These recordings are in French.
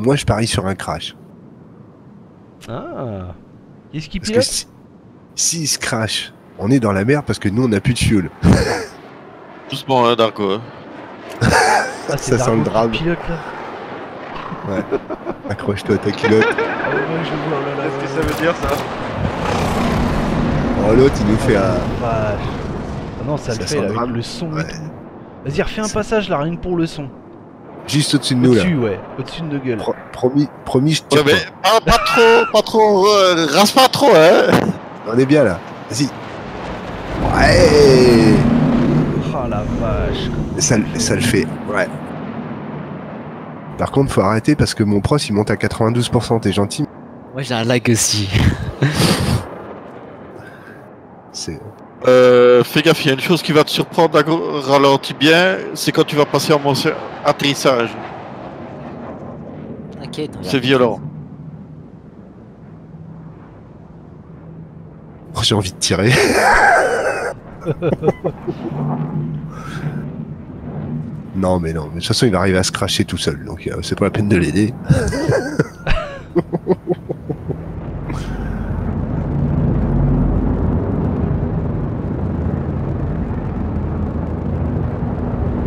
Moi, je parie sur un crash. Ah. Qu'est-ce qui Parce que pilote si, s'il se crash, on est dans la merde parce que nous, on n'a plus de fuel. Doucement, hein, Darko. hein. Ah, ça sent le drame. pilote là. Accroche-toi à ta culotte. Ah ouais, ouais, je vois, oh là là, Qu'est-ce que ouais, ça veut dire, ça Oh, l'autre, il nous fait un. Vache. Ah non, ça, Ça le fait le avec le son Ouais. et tout. Vas-y, refais un Ça- passage là, rien que pour le son. Juste au-dessus de nous, là. Au-dessus, ouais. Au-dessus de nos gueules. Pro- promis, promis, je tire Ouais, mais pas, pas trop, pas trop, euh, rase pas trop, hein. On est bien, là. Vas-y. Ouais Oh la vache. ça, ça le fait, ouais. Par contre, faut arrêter parce que mon pros, il monte à 92%. T'es gentil Moi j'ai un lag aussi. C'est... Euh, fais gaffe, il y a une chose qui va te surprendre, ralentis bien, c'est quand tu vas passer en motion atterrissage. T'inquiète. on C'est violent. Oh, j'ai envie de tirer. non, mais non. Mais de toute façon, il va arriver à se cracher tout seul. Donc, euh, c'est pas la peine de l'aider.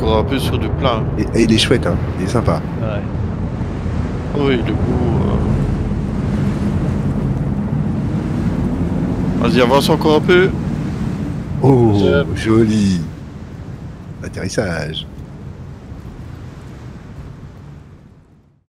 Encore un peu sur du plein. Et, et il est chouette, hein. Il est sympa. Ouais. Oui, du coup. euh. Vas-y, avance encore un peu. Oh, joli. Atterrissage.